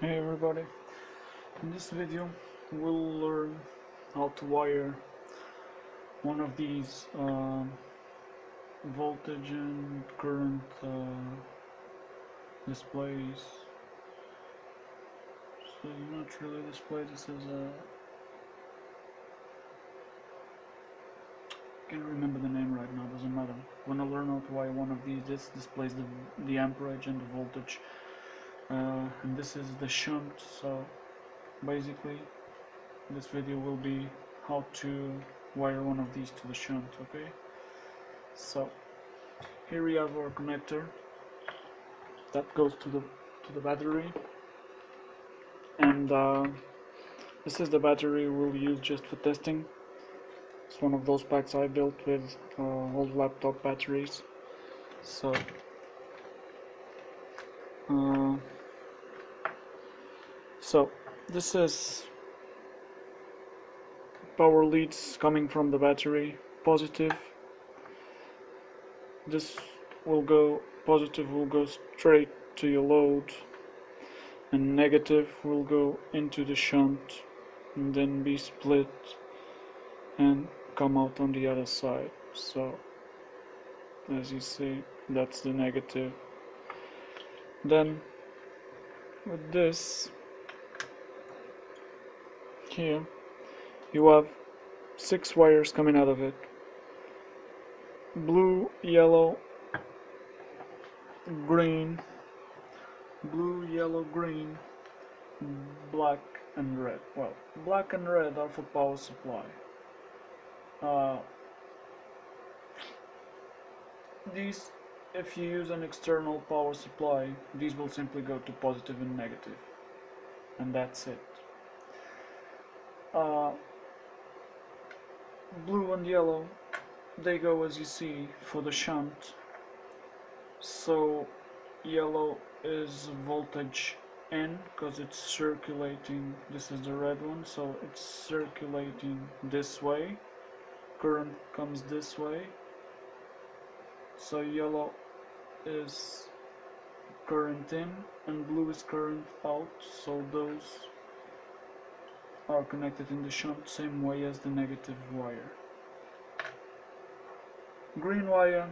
Hey everybody, in this video we'll learn how to wire one of these uh, voltage and current uh, displays. So not really display, this is a... can't remember the name right now, doesn't matter. Wanna learn how to wire one of these, this displays the, the amperage and the voltage uh, and this is the shunt so basically this video will be how to wire one of these to the shunt okay? So here we have our connector that goes to the to the battery. And uh, this is the battery we'll use just for testing. It's one of those packs I built with uh, old laptop batteries. So uh, so this is power leads coming from the battery positive. This will go positive will go straight to your load and negative will go into the shunt and then be split and come out on the other side. So as you see that's the negative. Then with this here you have six wires coming out of it. Blue yellow green. Blue yellow green. Black and red. Well black and red are for power supply. Uh, these if you use an external power supply these will simply go to positive and negative. And that's it uh, blue and yellow they go as you see for the shunt. So yellow is voltage N because it's circulating this is the red one so it's circulating this way. Current comes this way. So yellow is current in and blue is current out so those are connected in the same way as the negative wire. Green wire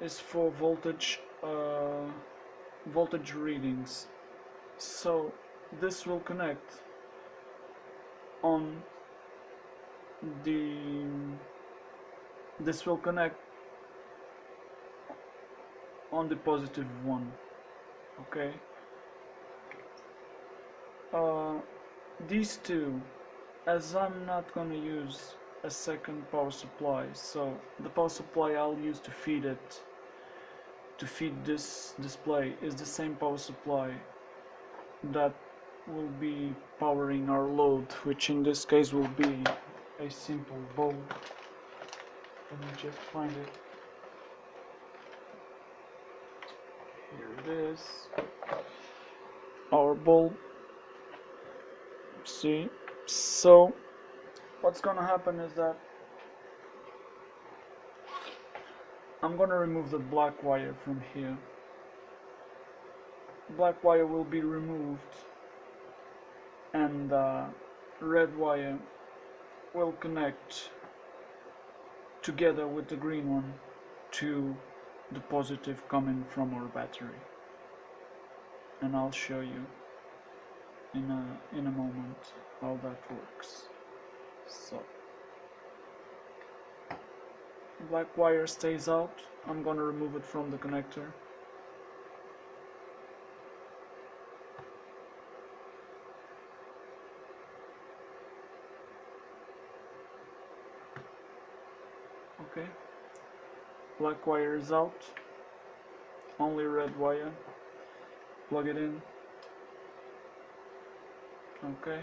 is for voltage uh, voltage readings so this will connect on the this will connect on the positive one okay uh, these two as I'm not gonna use a second power supply so the power supply I'll use to feed it to feed this display is the same power supply that will be powering our load which in this case will be a simple bulb let me just find it. Here it is. Our bulb see? So what's gonna happen is that I'm gonna remove the black wire from here. Black wire will be removed and uh, red wire will connect together with the green one to the positive coming from our battery. And I'll show you in a in a moment how that works. So black wire stays out. I'm gonna remove it from the connector. Okay. Black wire is out. Only red wire. Plug it in okay.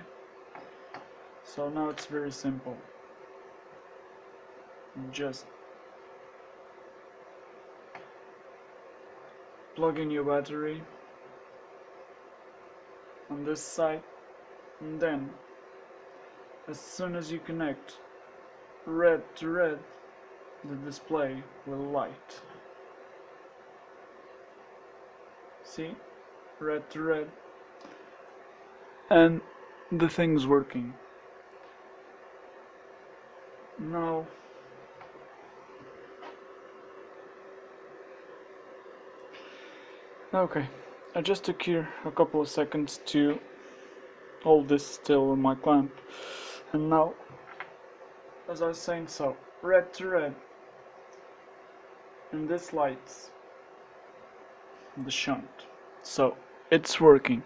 So now it's very simple. Just plug in your battery on this side and then as soon as you connect red to red the display will light. See? Red to red and the thing's working. Now okay I just took here a couple of seconds to hold this still on my clamp. And now as I was saying so red to red and this lights the shunt. So it's working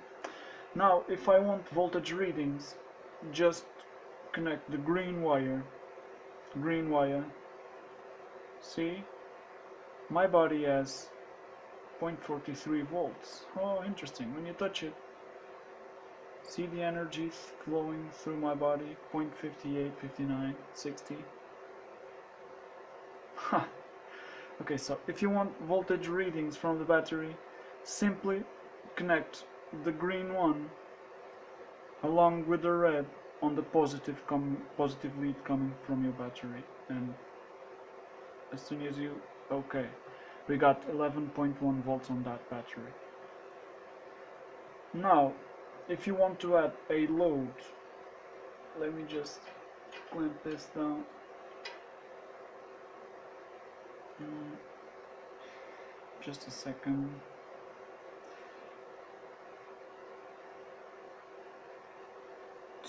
now if I want voltage readings just connect the green wire. Green wire. See? My body has 0.43 volts. Oh interesting. When you touch it see the energy flowing through my body? 0.58 59 60 huh. okay so if you want voltage readings from the battery simply connect the green one along with the red on the positive com positive lead coming from your battery. And as soon as you okay we got 11.1 volts on that battery. Now if you want to add a load let me just clamp this down. Mm, just a second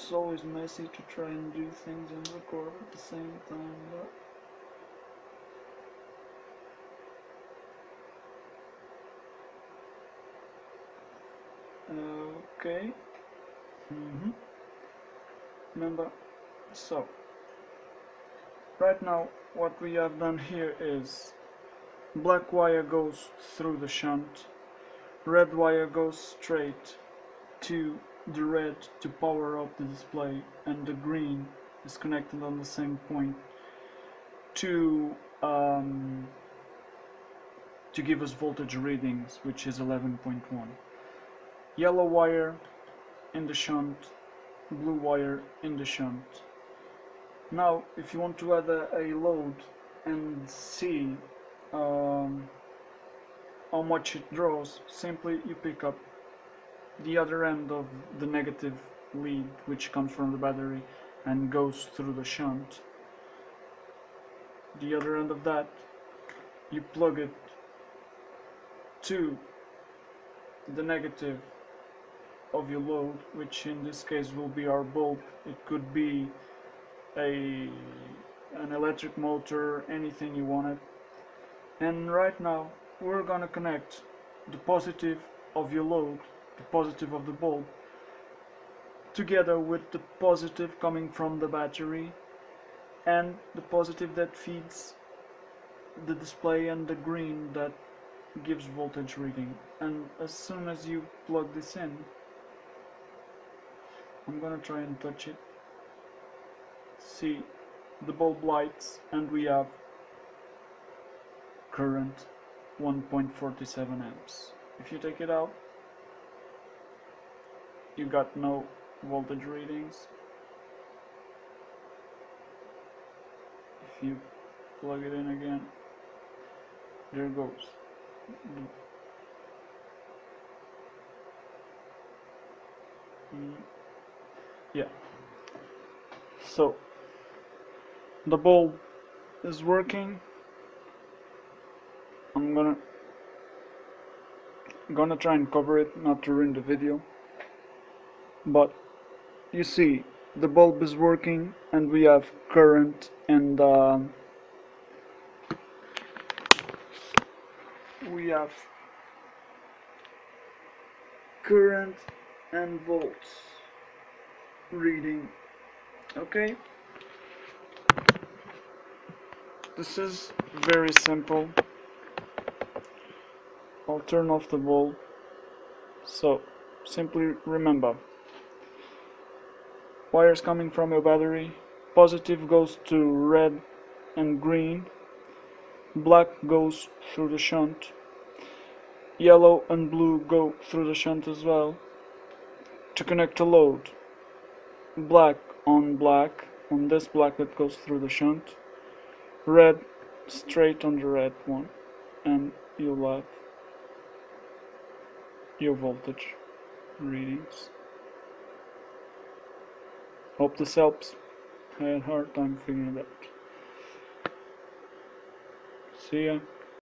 it's always messy to try and do things and record at the same time but okay mm -hmm. remember so right now what we have done here is black wire goes through the shunt red wire goes straight to the red to power up the display and the green is connected on the same point to um, to give us voltage readings which is 11.1 yellow wire in the shunt blue wire in the shunt. Now if you want to add a, a load and see um, how much it draws simply you pick up the other end of the negative lead which comes from the battery and goes through the shunt. The other end of that you plug it to the negative of your load which in this case will be our bulb. It could be a an electric motor anything you wanted and right now we're gonna connect the positive of your load the positive of the bulb together with the positive coming from the battery and the positive that feeds the display and the green that gives voltage reading. And as soon as you plug this in I'm gonna try and touch it. See the bulb lights and we have current 1.47 amps. If you take it out you got no voltage readings. If you plug it in again there goes. Yeah. So the bulb is working. I'm gonna gonna try and cover it not to ruin the video but you see the bulb is working and we have current and uh, we have current and volts reading okay? This is very simple. I'll turn off the bulb. So simply remember wires coming from your battery. Positive goes to red and green. Black goes through the shunt. Yellow and blue go through the shunt as well. To connect a load. Black on black on this black that goes through the shunt. Red straight on the red one. And you'll have your voltage readings Hope this helps. I had a hard time figuring it out. See ya.